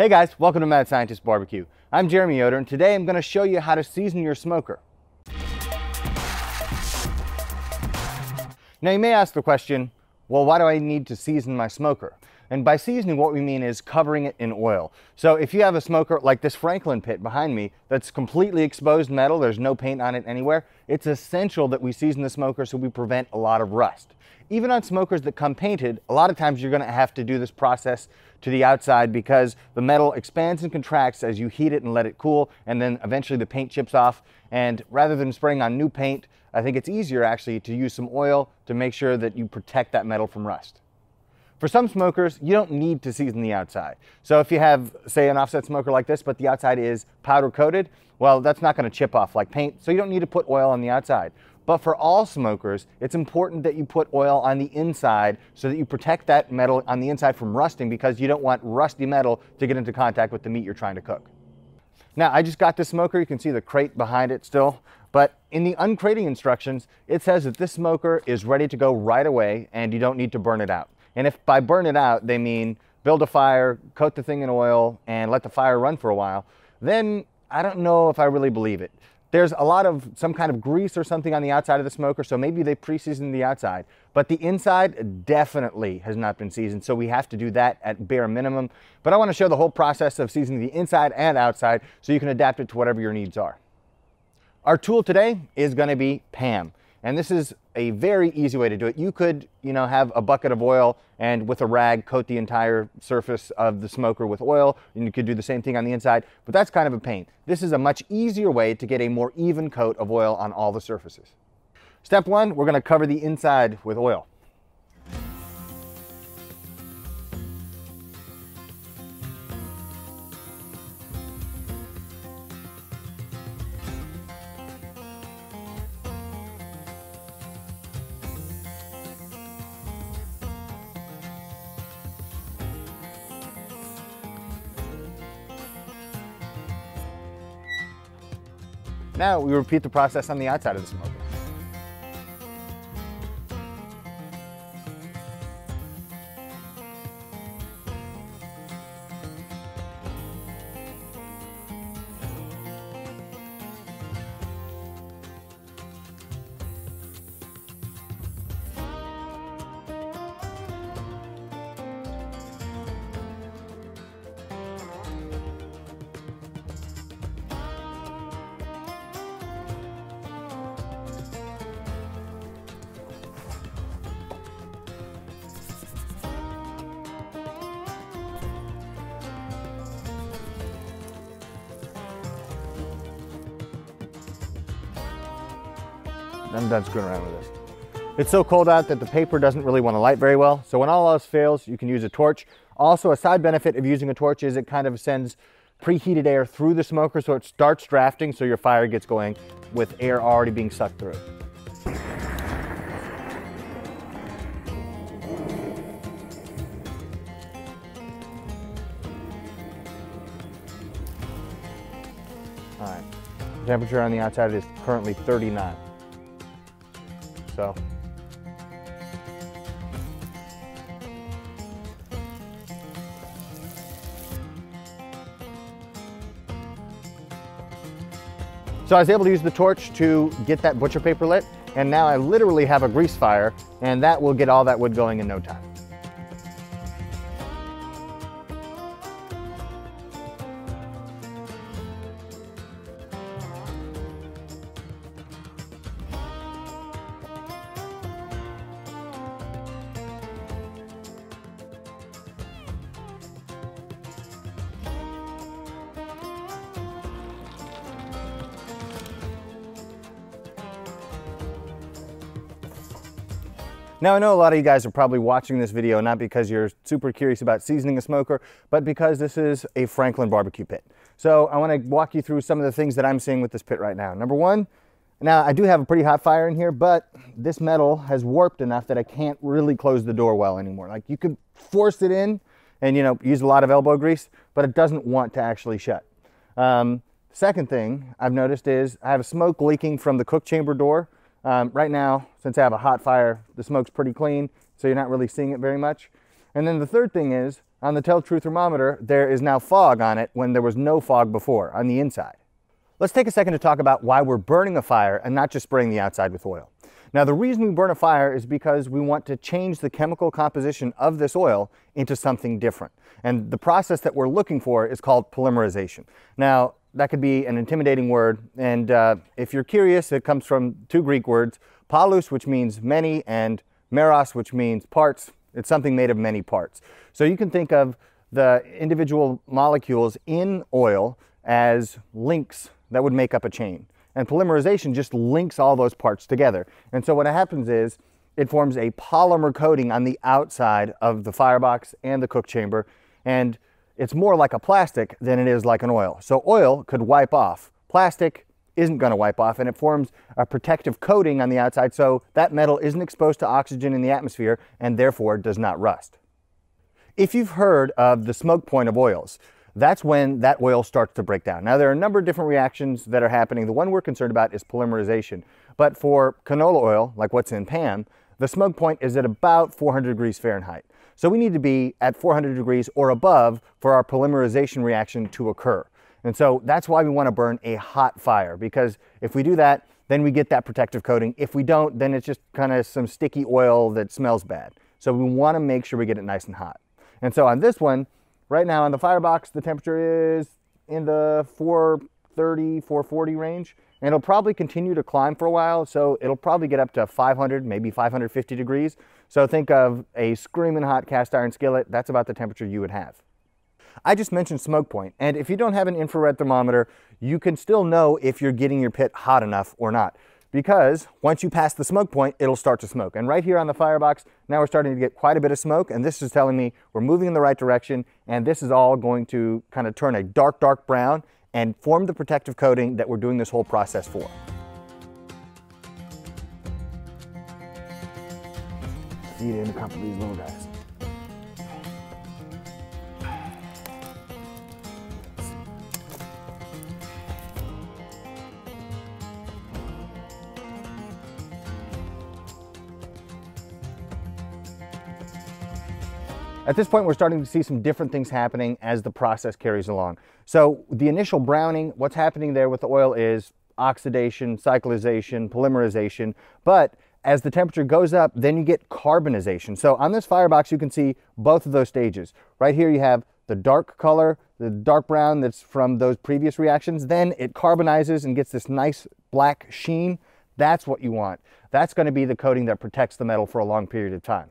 Hey guys, welcome to Mad Scientist Barbecue. I'm Jeremy Yoder and today I'm going to show you how to season your smoker. Now you may ask the question, well why do I need to season my smoker? And by seasoning, what we mean is covering it in oil. So if you have a smoker like this Franklin pit behind me that's completely exposed metal, there's no paint on it anywhere, it's essential that we season the smoker so we prevent a lot of rust. Even on smokers that come painted, a lot of times you're gonna have to do this process to the outside because the metal expands and contracts as you heat it and let it cool, and then eventually the paint chips off. And rather than spraying on new paint, I think it's easier actually to use some oil to make sure that you protect that metal from rust. For some smokers, you don't need to season the outside. So if you have, say, an offset smoker like this, but the outside is powder coated, well, that's not gonna chip off like paint, so you don't need to put oil on the outside. But for all smokers, it's important that you put oil on the inside so that you protect that metal on the inside from rusting because you don't want rusty metal to get into contact with the meat you're trying to cook. Now, I just got this smoker. You can see the crate behind it still. But in the uncrating instructions, it says that this smoker is ready to go right away and you don't need to burn it out. And if by burn it out, they mean build a fire, coat the thing in oil, and let the fire run for a while, then I don't know if I really believe it. There's a lot of some kind of grease or something on the outside of the smoker, so maybe they pre-seasoned the outside. But the inside definitely has not been seasoned, so we have to do that at bare minimum. But I want to show the whole process of seasoning the inside and outside so you can adapt it to whatever your needs are. Our tool today is going to be PAM. And this is a very easy way to do it. You could, you know, have a bucket of oil and with a rag coat the entire surface of the smoker with oil, and you could do the same thing on the inside, but that's kind of a pain. This is a much easier way to get a more even coat of oil on all the surfaces. Step one, we're gonna cover the inside with oil. Now we repeat the process on the outside of the smoker. I'm done screwing around with this. It's so cold out that the paper doesn't really want to light very well. So when all else fails, you can use a torch. Also, a side benefit of using a torch is it kind of sends preheated air through the smoker so it starts drafting so your fire gets going with air already being sucked through. All right, temperature on the outside is currently 39. So So I was able to use the torch to get that butcher paper lit, and now I literally have a grease fire, and that will get all that wood going in no time. Now I know a lot of you guys are probably watching this video not because you're super curious about seasoning a smoker, but because this is a Franklin barbecue pit. So I want to walk you through some of the things that I'm seeing with this pit right now. Number one, now I do have a pretty hot fire in here, but this metal has warped enough that I can't really close the door well anymore. Like you could force it in and you know use a lot of elbow grease, but it doesn't want to actually shut. Um, second thing I've noticed is I have smoke leaking from the cook chamber door um, right now, since I have a hot fire, the smoke's pretty clean, so you're not really seeing it very much. And then the third thing is, on the Tel-Tru thermometer, there is now fog on it when there was no fog before on the inside. Let's take a second to talk about why we're burning a fire and not just spraying the outside with oil. Now, the reason we burn a fire is because we want to change the chemical composition of this oil into something different. And the process that we're looking for is called polymerization. Now, that could be an intimidating word. And uh, if you're curious, it comes from two Greek words, palus, which means many, and meros, which means parts. It's something made of many parts. So you can think of the individual molecules in oil as links that would make up a chain. And polymerization just links all those parts together. And so what happens is it forms a polymer coating on the outside of the firebox and the cook chamber. And it's more like a plastic than it is like an oil. So oil could wipe off. Plastic isn't going to wipe off and it forms a protective coating on the outside so that metal isn't exposed to oxygen in the atmosphere and therefore does not rust. If you've heard of the smoke point of oils, that's when that oil starts to break down. Now, there are a number of different reactions that are happening. The one we're concerned about is polymerization. But for canola oil, like what's in PAM, the smoke point is at about 400 degrees Fahrenheit. So we need to be at 400 degrees or above for our polymerization reaction to occur. And so that's why we want to burn a hot fire because if we do that, then we get that protective coating. If we don't, then it's just kind of some sticky oil that smells bad. So we want to make sure we get it nice and hot. And so on this one, Right now on the firebox, the temperature is in the 430, 440 range, and it'll probably continue to climb for a while. So it'll probably get up to 500, maybe 550 degrees. So think of a screaming hot cast iron skillet. That's about the temperature you would have. I just mentioned smoke point, and if you don't have an infrared thermometer, you can still know if you're getting your pit hot enough or not because once you pass the smoke point, it'll start to smoke. And right here on the firebox, now we're starting to get quite a bit of smoke, and this is telling me we're moving in the right direction, and this is all going to kind of turn a dark, dark brown and form the protective coating that we're doing this whole process for. Feed in a couple of these little guys. At this point, we're starting to see some different things happening as the process carries along. So the initial browning, what's happening there with the oil is oxidation, cyclization, polymerization, but as the temperature goes up, then you get carbonization. So on this firebox, you can see both of those stages. Right here, you have the dark color, the dark brown that's from those previous reactions. Then it carbonizes and gets this nice black sheen. That's what you want. That's gonna be the coating that protects the metal for a long period of time.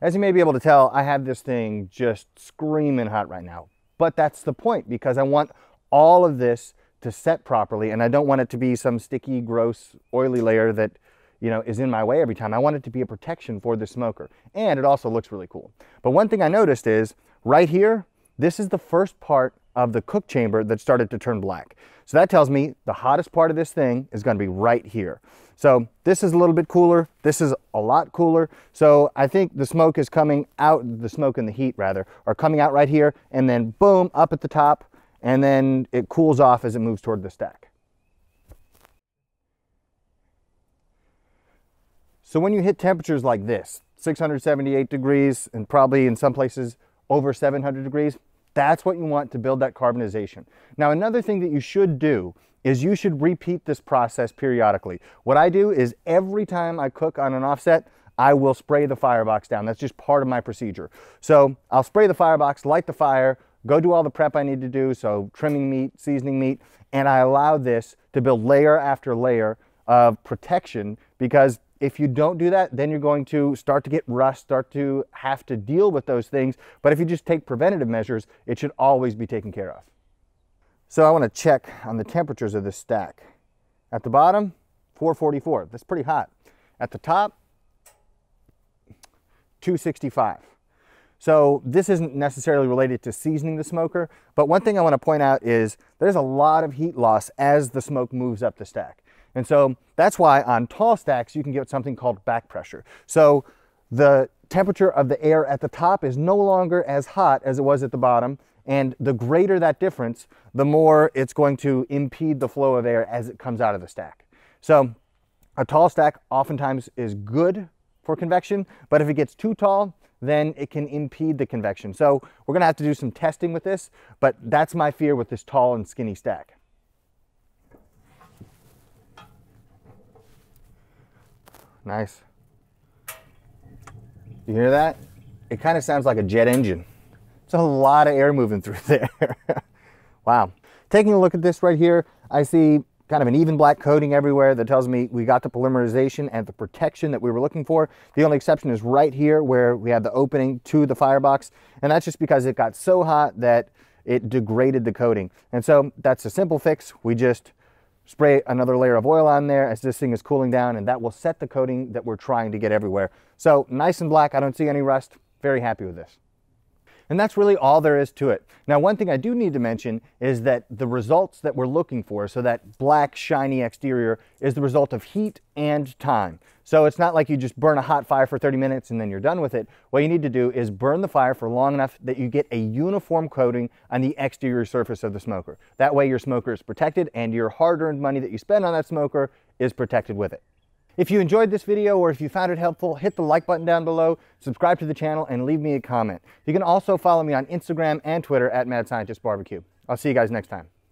As you may be able to tell, I have this thing just screaming hot right now. But that's the point because I want all of this to set properly and I don't want it to be some sticky, gross, oily layer that you know, is in my way every time. I want it to be a protection for the smoker. And it also looks really cool. But one thing I noticed is right here, this is the first part of the cook chamber that started to turn black. So that tells me the hottest part of this thing is gonna be right here. So this is a little bit cooler. This is a lot cooler. So I think the smoke is coming out, the smoke and the heat rather, are coming out right here and then boom, up at the top, and then it cools off as it moves toward the stack. So when you hit temperatures like this, 678 degrees and probably in some places over 700 degrees, that's what you want to build that carbonization. Now, another thing that you should do is you should repeat this process periodically. What I do is every time I cook on an offset, I will spray the firebox down. That's just part of my procedure. So I'll spray the firebox, light the fire, go do all the prep I need to do, so trimming meat, seasoning meat, and I allow this to build layer after layer of protection because if you don't do that, then you're going to start to get rust, start to have to deal with those things. But if you just take preventative measures, it should always be taken care of. So I want to check on the temperatures of this stack. At the bottom, 444. That's pretty hot. At the top, 265. So this isn't necessarily related to seasoning the smoker, but one thing I want to point out is there's a lot of heat loss as the smoke moves up the stack. And so that's why on tall stacks, you can get something called back pressure. So the temperature of the air at the top is no longer as hot as it was at the bottom. And the greater that difference, the more it's going to impede the flow of air as it comes out of the stack. So a tall stack oftentimes is good for convection, but if it gets too tall, then it can impede the convection. So we're gonna have to do some testing with this, but that's my fear with this tall and skinny stack. Nice. You hear that? It kind of sounds like a jet engine. It's a lot of air moving through there. wow. Taking a look at this right here, I see kind of an even black coating everywhere that tells me we got the polymerization and the protection that we were looking for. The only exception is right here where we have the opening to the firebox. And that's just because it got so hot that it degraded the coating. And so that's a simple fix. We just spray another layer of oil on there as this thing is cooling down and that will set the coating that we're trying to get everywhere. So nice and black, I don't see any rust. Very happy with this. And that's really all there is to it. Now, one thing I do need to mention is that the results that we're looking for, so that black, shiny exterior, is the result of heat and time. So it's not like you just burn a hot fire for 30 minutes and then you're done with it. What you need to do is burn the fire for long enough that you get a uniform coating on the exterior surface of the smoker. That way your smoker is protected and your hard-earned money that you spend on that smoker is protected with it. If you enjoyed this video or if you found it helpful, hit the like button down below, subscribe to the channel, and leave me a comment. You can also follow me on Instagram and Twitter at Mad Scientist Barbecue. I'll see you guys next time.